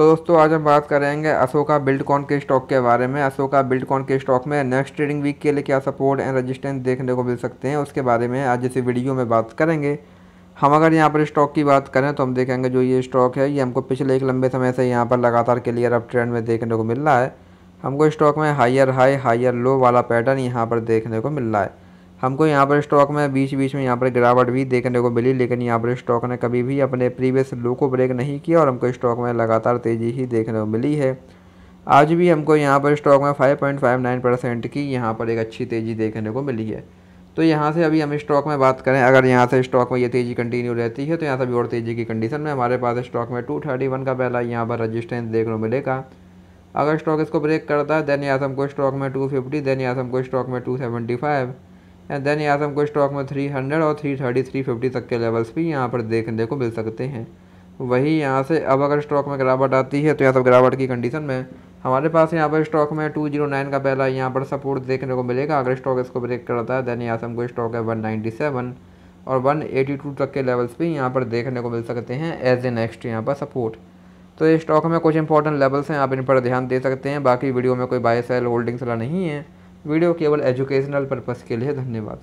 तो दोस्तों, आज हम बात करेंगे अशोका बिल्डकॉन के स्टॉक के बारे में। अशोका बिल्डकॉन के स्टॉक में नेक्स्ट ट्रेडिंग वीक के लिए क्या सपोर्ट एंड रेजिस्टेंस देखने को मिल सकते हैं, उसके बारे में आज इस वीडियो में बात करेंगे। हम अगर यहाँ पर स्टॉक की बात करें तो हम देखेंगे जो ये स्टॉक है, ये हमको पिछले एक लंबे समय से यहाँ पर लगातार क्लियर अप ट्रेंड में देखने को मिल रहा है। हमको स्टॉक में हाइयर हाई हाइयर लो वाला पैटर्न यहाँ पर देखने को मिल रहा है। हमको यहाँ पर स्टॉक में बीच बीच में यहाँ पर गिरावट भी देखने को मिली, लेकिन यहाँ पर स्टॉक ने कभी भी अपने प्रीवियस लो को ब्रेक नहीं किया और हमको स्टॉक में लगातार तेज़ी ही देखने को मिली है। आज भी हमको यहाँ पर स्टॉक में 5.59 परसेंट की यहाँ पर एक अच्छी तेज़ी देखने को मिली है। तो यहाँ से अभी हम स्टॉक में बात करें, अगर यहाँ से स्टॉक में ये तेज़ी कंटिन्यू रहती है तो यहाँ से भी और तेज़ी की कंडीशन में हमारे पास स्टॉक में टू का पहला यहाँ पर रजिस्टेंस देखने को मिलेगा। अगर स्टॉक इसको ब्रेक करता है देन यहाँ से हमको स्टॉक में टू फिफ्टी देन यहाँ से हमको स्टॉक में two seventy five and then से हमको स्टॉक में थ्री हंड्रेड और थ्री थर्टी थ्री फिफ्टी तक के लेवल्स भी यहाँ पर देखने को मिल सकते हैं। वही यहाँ से अब अगर स्टॉक में गिरावट आती है तो यहाँ सब गिरावट की कंडीशन में हमारे पास यहाँ पर स्टॉक में टू ज़ीरो नाइन का पहला यहाँ पर सपोर्ट देखने को मिलेगा। अगर स्टॉक इसको ब्रेक करता है देन यहाँ से हमको स्टॉक है वन नाइन्टी सेवन और वन एटी टू तक के लेवल्स भी यहाँ पर देखने को मिल सकते हैं एज ए नेक्स्ट यहाँ पर सपोर्ट तो ये स्टॉक में कुछ इंपॉर्टेंट लेवल्स हैं, आप इन पर ध्यान दे सकते हैं। बाकी वीडियो में कोई बाय सेल होल्डिंग सलाह नहीं है। वीडियो केवल एजुकेशनल पर्पज़ के लिए धन्यवाद।